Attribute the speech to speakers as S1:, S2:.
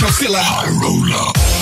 S1: I'm still a High roller.